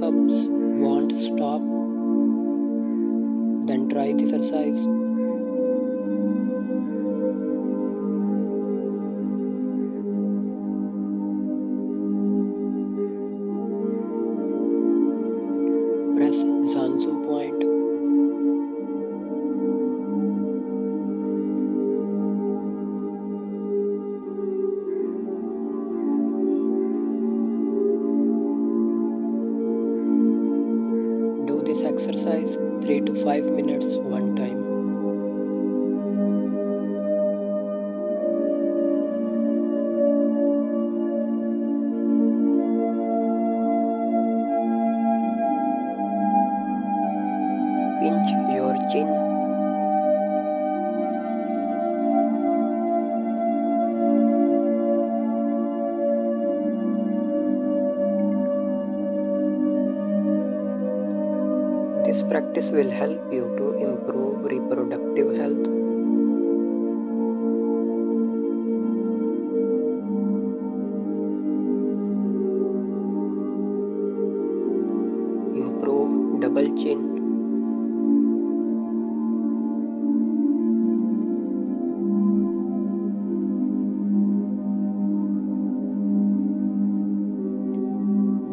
hiccups won't stop, then try the exercise. Exercise 3 to 5 minutes one time. Pinch your chin. This practice will help you to improve reproductive health. Improve double chin.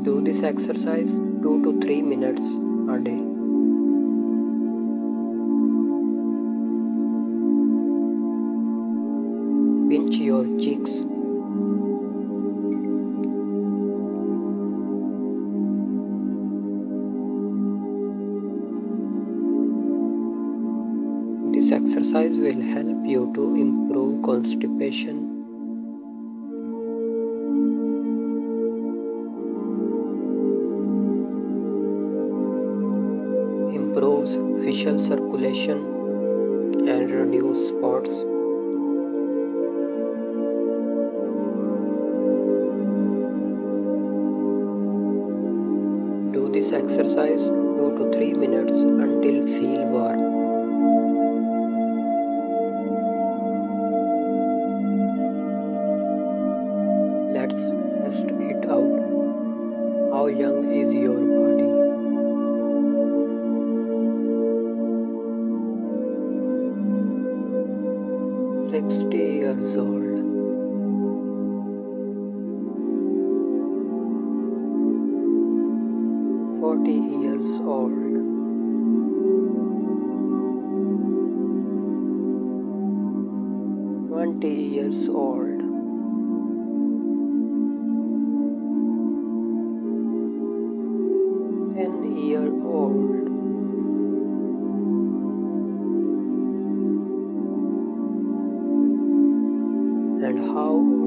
Do this exercise 2 to 3 minutes a day. Pinch your cheeks. This exercise will help you to improve constipation. Improves facial circulation and reduce spots. This exercise 2 to 3 minutes until feel warm. Let's test it out. How young is your body? Sixty years old. Forty years old. Twenty years old. Ten year old. And how old